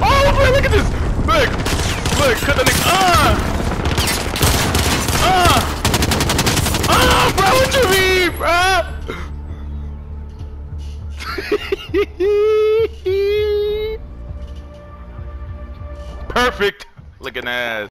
Oh! Oh, look at this! Look! Look, cut that nigga. Ah! Ah! Ah, bro, what you mean, bro? Perfect. Looking ass.